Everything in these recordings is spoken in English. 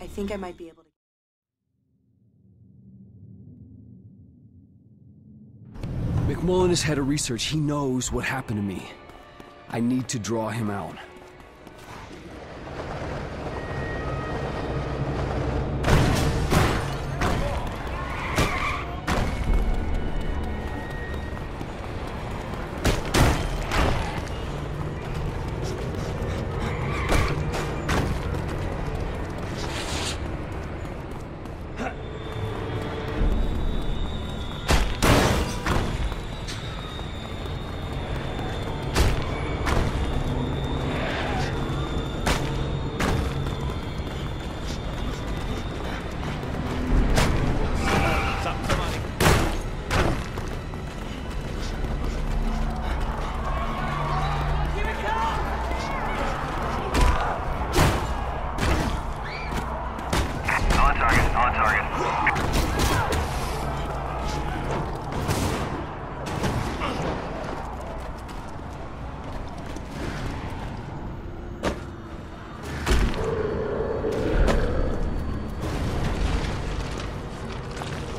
I think I might be able to. McMullen is head of research. He knows what happened to me. I need to draw him out. On target.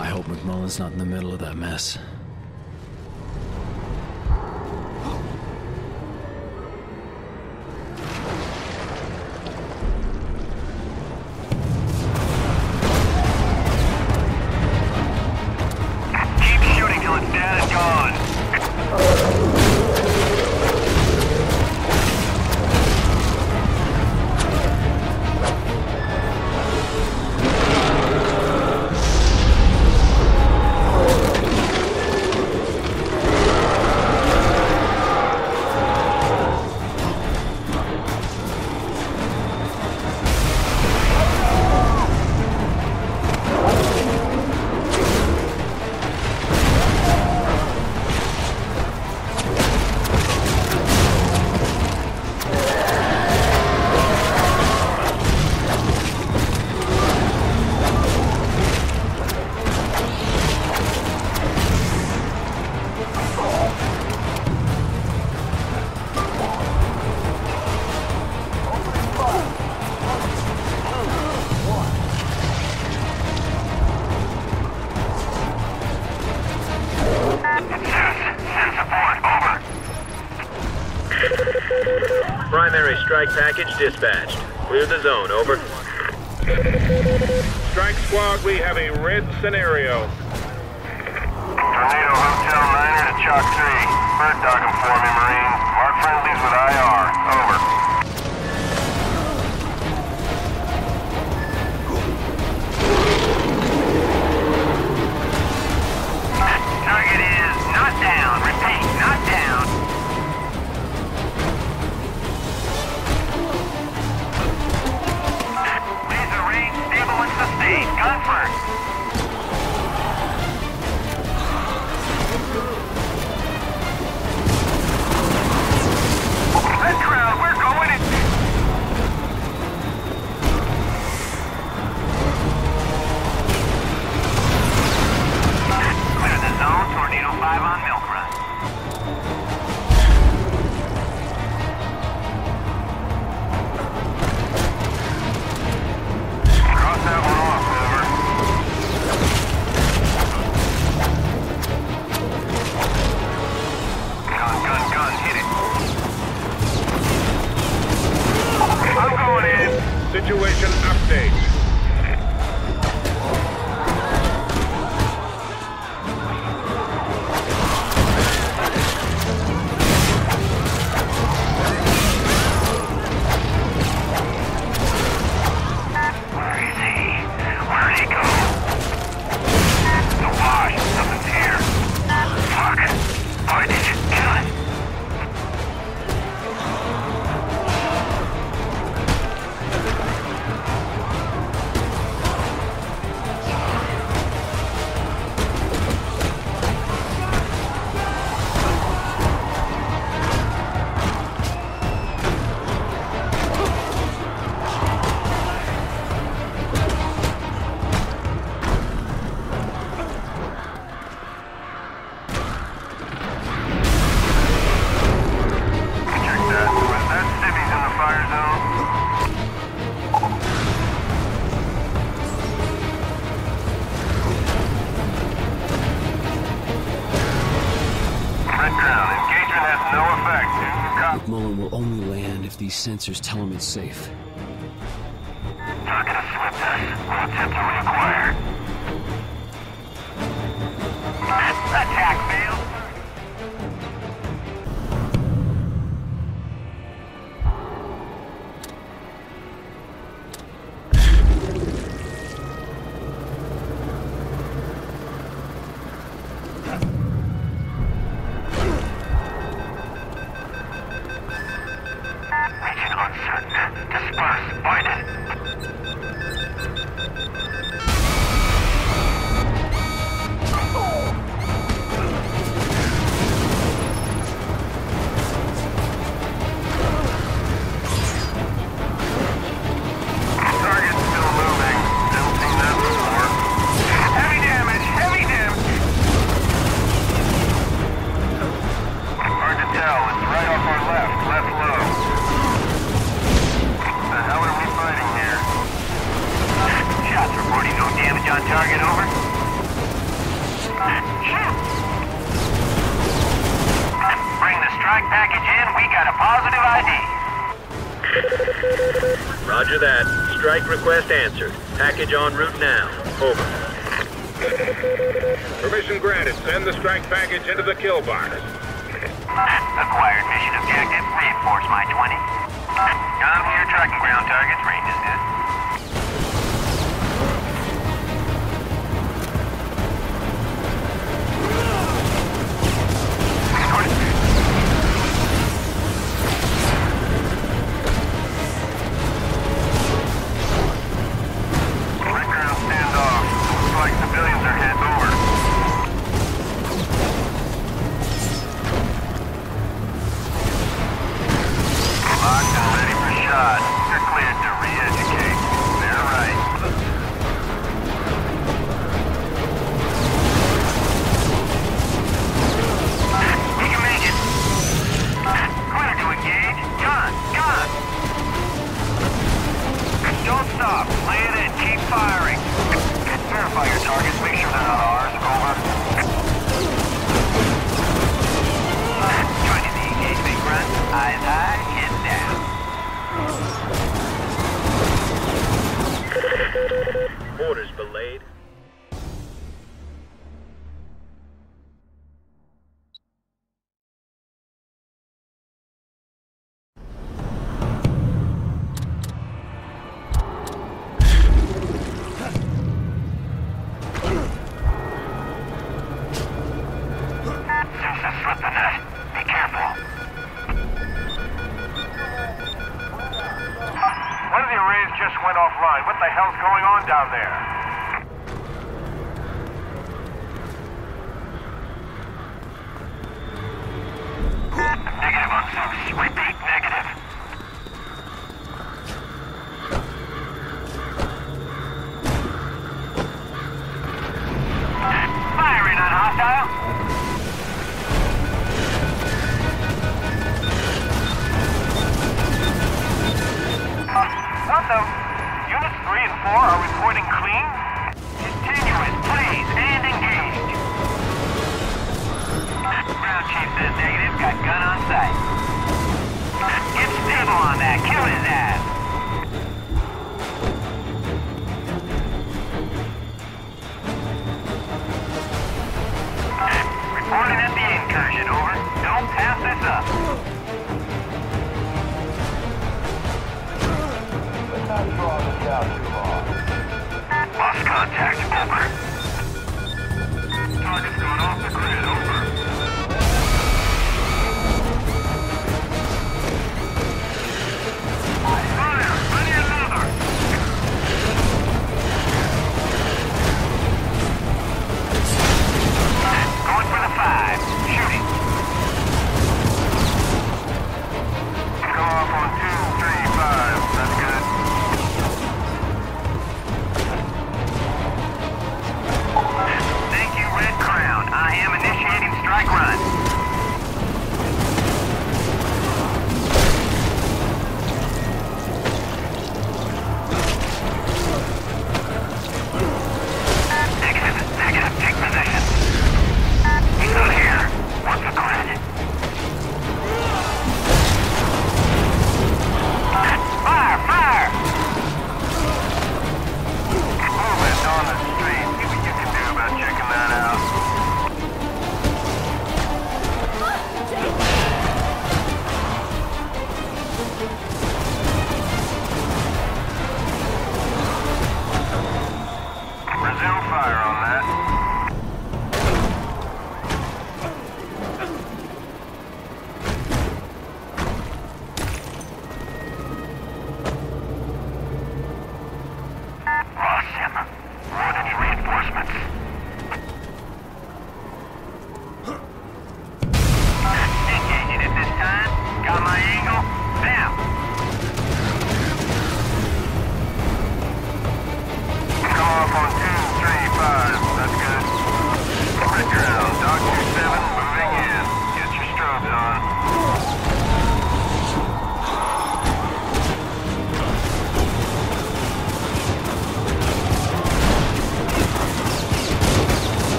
I hope McMullen's not in the middle of that mess. Primary strike package dispatched. Clear the zone, over. Strike squad, we have a red scenario. Tornado Hotel Niner to Chalk 3. Bird dogging for me, Marine. Mark friendlies with IR. only land if these sensors tell him it's safe. Target has slipped us. We'll attempt to reacquire. Attack, failed. That's, that's boss, Boyden. request answered. Package en route now. Over. Permission granted. Send the strike package into the kill box. Acquired mission objective. Reinforce my 20. Down here, tracking ground targets. delayed.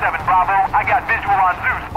7 Bravo. I got visual on Zeus.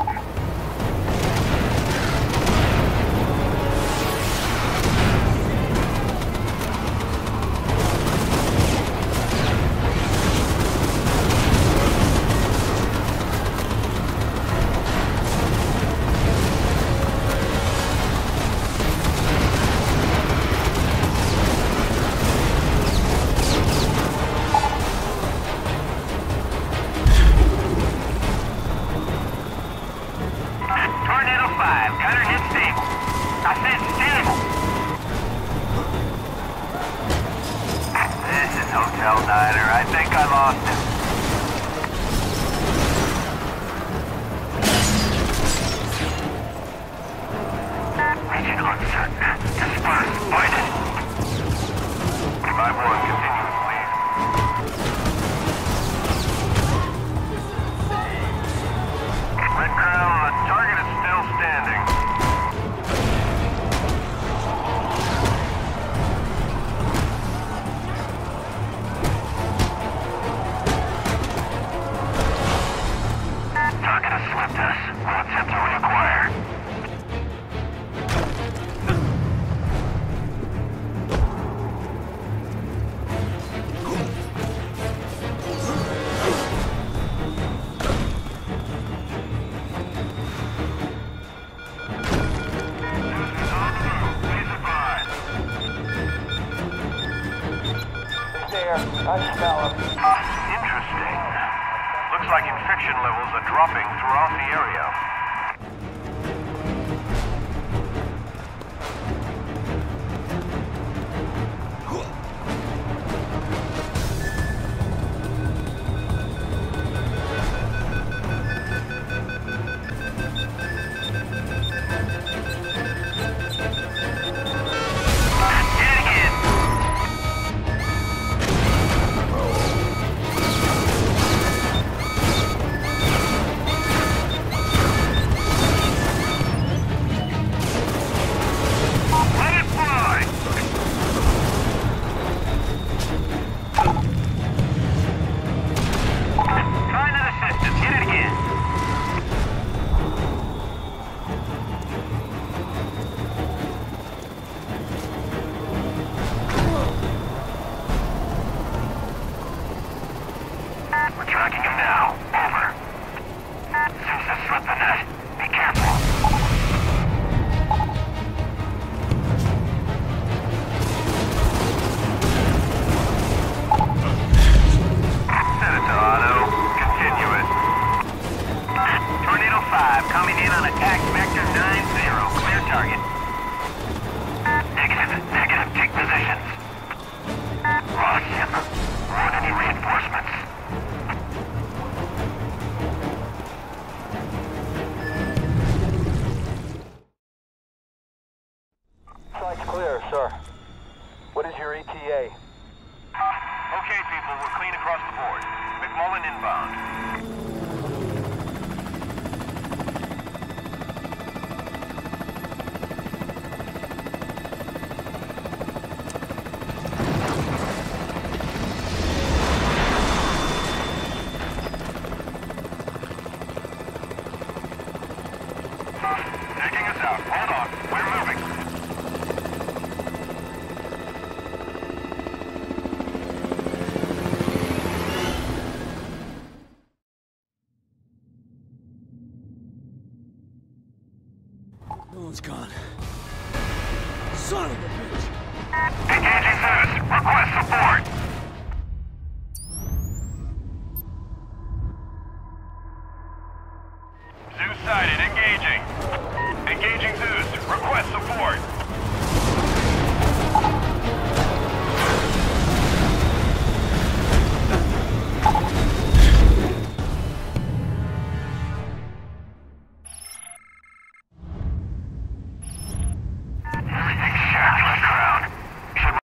there. I smell it. Interesting. Looks like infection levels are dropping throughout the area.